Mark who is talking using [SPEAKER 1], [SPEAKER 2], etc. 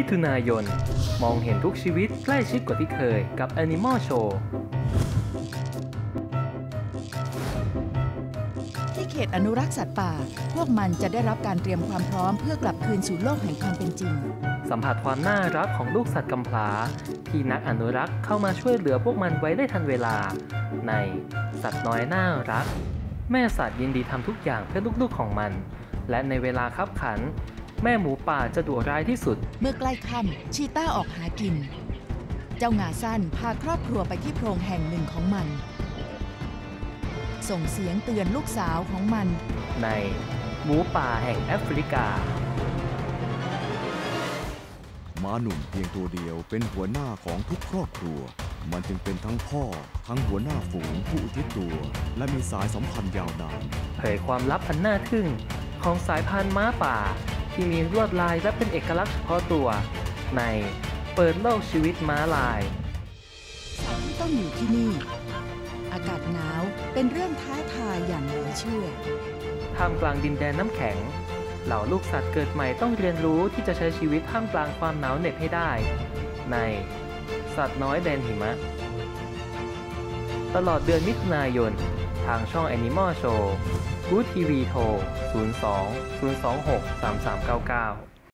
[SPEAKER 1] มิถุนายน มองเห็นทุกชีวิตใกล้ชิดกว่าที่เคยกับ Animal Show
[SPEAKER 2] ที่เขตอนุรักษ์สัตว์ป่า พวกมันจะได้รับการเตรียมความพร้อมเพื่อกลับคืนสู่โลกแห่งความเป็นจริง
[SPEAKER 1] สัมผัสความน่ารักของลูกสัตว์กำพร้า ที่นักอนุรักษ์เข้ามาช่วยเหลือพวกมันไว้ได้ทันเวลา ในสัตว์น้อยน่ารัก แม่สัตว์ยินดีทำทุกอย่างเพื่อลูกๆของมัน และในเวลาคับขัน แม่หมูป่าจะดุร้ายที่สุด
[SPEAKER 2] เมื่อใกล้ค่ำชีต้าออกหากิน เจ้างาสั้นพาครอบครัวไปที่โพรงแห่งหนึ่งของมัน ส่งเสียงเตือนลูกสาวของมัน
[SPEAKER 1] ในหมูป่าแห่งแอฟริกา
[SPEAKER 3] ม้าหนุ่มเพียงตัวเดียวเป็นหัวหน้าของทุกครอบครัว มันจึงเป็นทั้งพ่อ ทั้งหัวหน้าฝูงผู้อุทิศตัว และมีสายสัมพันธ์ยาวนาน
[SPEAKER 1] เผยความลับอันน่าทึ่งของสายพันธุ์ม้าป่า ที่มีลวดลายและเป็นเอกลักษณ์เฉพาะตัว ในเปิดโลกชีวิตม้าลาย
[SPEAKER 2] สาวที่ต้องอยู่ที่นี่ อากาศหนาวเป็นเรื่องท้าทายอย่างเหลือเชื่อ
[SPEAKER 1] ท่ามกลางดินแดนน้ำแข็ง เหล่าลูกสัตว์เกิดใหม่ต้องเรียนรู้ที่จะใช้ชีวิตท่ามกลางความหนาวเหน็บให้ได้ ในสัตว์น้อยแดนหิมะ ตลอดเดือนมิถุนายนางช่อง Animal Show Good TV โทร 02 026 3399